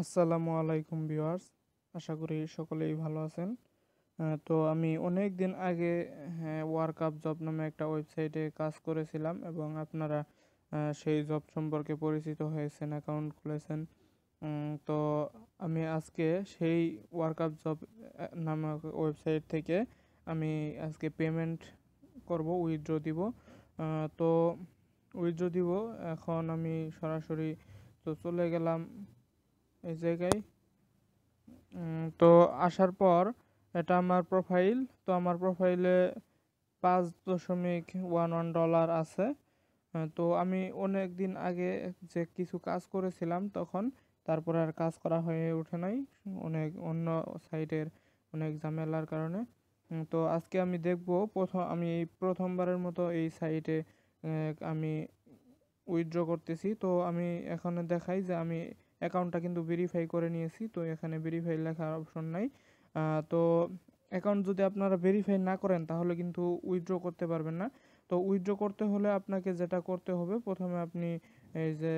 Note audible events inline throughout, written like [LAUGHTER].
আসসালামু আলাইকুম ভিউয়ার্স, আশা করি সকলেই ভালো আছেন। তো আমি অনেক দিন আগে হ্যাঁ ওয়ার্ক আপ জব নামে একটা ওয়েবসাইটে কাজ করেছিলাম এবং আপনারা সেই জব সম্পর্কে পরিচিত হয়েছেন অ্যাকাউন্ট খুলেছেন। তো আমি আজকে সেই ওয়ার্ক আপ জব নামক ওয়েবসাইট থেকে আমি আজকে পেমেন্ট করব উইথড্র দিব। তো উইথড্র দিব, এখন আমি সরাসরি তো চলে গেলাম। এই জায়গায়। তো আসার পর এটা আমার প্রোফাইল তো আমার প্রোফাইলে পাঁচ দশমিক ওয়ান ওয়ান ডলার আছে। তো আমি অনেক দিন আগে যে কিছু কাজ করেছিলাম তখন তারপরে আর কাজ করা হয়ে ওঠে নাই। অনেক অন্য সাইটের অনেক ঝামেলার কারণে। তো আজকে আমি দেখব প্রথম আমি এই প্রথমবারের মতো এই সাইটে আমি উইথড্র করতেছি। তো আমি এখানে দেখাই যে আমি অ্যাকাউন্টটা কিন্তু ভেরিফাই করে নিয়েছি, তো এখানে ভেরিফাই লেখার অপশন নাই। তো অ্যাকাউন্ট যদি আপনারা ভেরিফাই না করেন, তাহলে কিন্তু উইথড্র করতে পারবেন না। তো উইথড্র করতে হলে আপনাকে যেটা করতে হবে, প্রথমে আপনি এই যে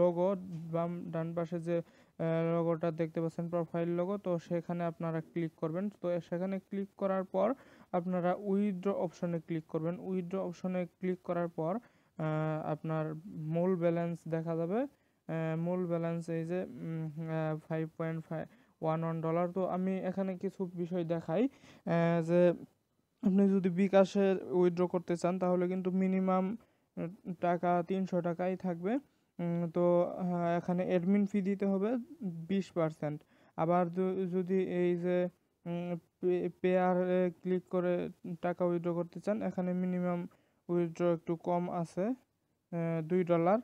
লোগো বাম, ডান পাশে যে লোগোটা দেখতে পাচ্ছেন প্রোফাইল লোগো তো সেখানে আপনারা ক্লিক করবেন। তো সেখানে ক্লিক করার পর আপনারা উইথড্র অপশনে ক্লিক করবেন। উইথড্র অপশনে ক্লিক করার পর আপনার মূল ব্যালেন্স দেখা যাবে। মূল ব্যালেন্স এই যে five point five one one dollar তো আমি এখানে কিছু বিষয় দেখাই যে আপনি যদি বিকাশে উইথড্র করতে চান, তাহলে কিন্তু মিনিমাম টাকা তিনশো টাকাই থাকবে। তো এখানে অ্যাডমিন ফি দিতে হবে বিশ পার্সেন্ট আবার যদি এই যে পেয়ার ক্লিক করে টাকা উইথড্র করতে চান, এখানে মিনিমাম উইথড্র একটু কম আছে দুই ডলার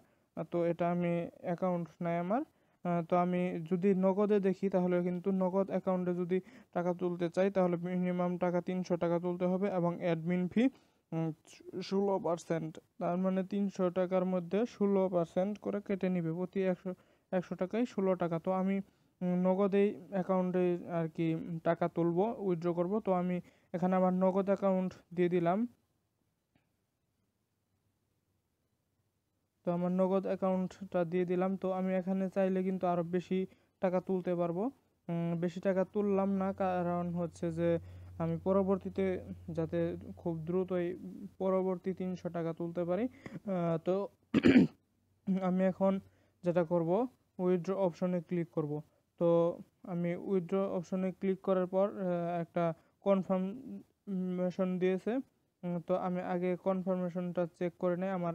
তো এটা আমি অ্যাকাউন্ট নাই আমার। তো আমি যদি নগদে দেখি তাহলে কিন্তু নগদ অ্যাকাউন্টে যদি টাকা তুলতে চাই তাহলে মিনিমাম টাকা তিনশো টাকা তুলতে হবে এবং অ্যাডমিন ফি ষোলো পার্সেন্ট তার মানে তিনশো টাকার মধ্যে ষোলো পার্সেন্ট করে কেটে নিবে। প্রতি একশো একশো টাকায় ষোলো টাকা। তো আমি নগদেই অ্যাকাউন্টে আর কি টাকা তুলবো উইথড্র করব। তো আমি এখানে আমার নগদ অ্যাকাউন্ট দিয়ে দিলাম। তো আমার নগদ অ্যাকাউন্টটা দিয়ে দিলাম। তো আমি এখানে চাইলে কিন্তু আরও বেশি টাকা তুলতে পারব। বেশি টাকা তুললাম না, কারণ হচ্ছে যে আমি পরবর্তীতে যাতে খুব দ্রুতই পরবর্তী তিনশো টাকা তুলতে পারি তো [CLEARS THROAT] আমি এখন যেটা করব উইথড্র অপশনে ক্লিক করব। তো আমি উইথড্র অপশনে ক্লিক করার পর একটা কনফার্মেশন দিয়েছে। তো আমি আগে কনফার্মেশনটা চেক করে নেই, আমার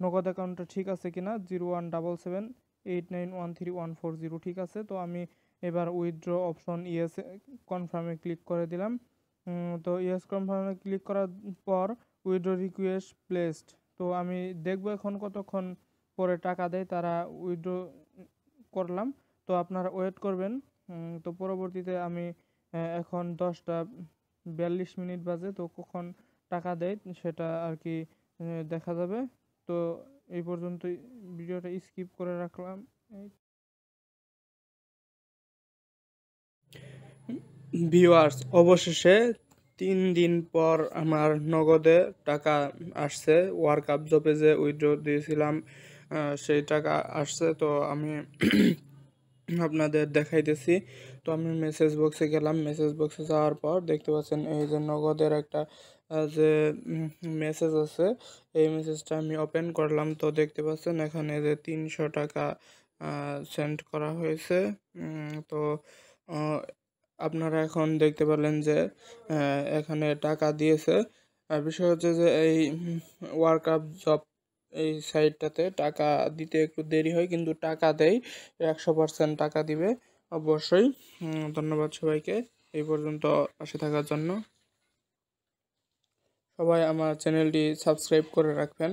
নগদ অ্যাকাউন্টটা ঠিক আছে কিনা? Zero one double seven eight nine one three one four zero, ঠিক আছে? তো আমি এবার উইথড্র অপশন ইয়েস কনফার্মে ক্লিক করে দিলাম। তো ইয়েস কনফার্মে ক্লিক করার পর উইথড্র রিকোয়েস্ট প্লেসড। তো আমি দেখব এখন কতক্ষণ পরে টাকা দেয় তারা উইথড্র করলাম। তো আপনারা ওয়েট করবেন। তো পরবর্তীতে আমি এখন দশটা বিয়াল্লিশ মিনিট বাজে। তো কখন টাকা দেয় সেটা আর কি দেখা যাবে। তো এই পর্যন্তই ভিডিওটা স্কিপ করে রাখলাম। ভিউয়ার্স অবশেষে তিন দিন পর আমার নগদে টাকা আসছে। ওয়ার্ক আপ জবে যে উইথড্র দিয়েছিলাম সেই টাকা আসছে, তো আমি [CLEARS THROAT] আপনাদের দেখাইতেছি। তো আমি মেসেজ বক্সে গেলাম। মেসেজ বক্সে যাওয়ার পর দেখতে পাচ্ছেন এই যে নগদের একটা যে মেসেজ আছে, এই মেসেজটা আমি ওপেন করলাম। তো দেখতে পাচ্ছেন এখানে যে তিনশো টাকা সেন্ড করা হয়েছে। তো আপনারা এখন দেখতে পেলেন যে এখানে টাকা দিয়েছে। আর বিষয় হচ্ছে যে এই ওয়ার্ক আপ জব এই সাইটটাতে টাকা দিতে একটু দেরি হয়, কিন্তু টাকা দেয়, একশো পার্সেন্ট টাকা দিবে। অবশ্যই। ধন্যবাদ সবাইকে এই পর্যন্ত আসে থাকার জন্য। সবাই আমার চ্যানেলটি সাবস্ক্রাইব করে রাখবেন।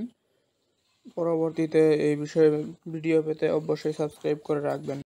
পরবর্তীতে এই বিষয়ে ভিডিও পেতে অবশ্যই সাবস্ক্রাইব করে রাখবেন।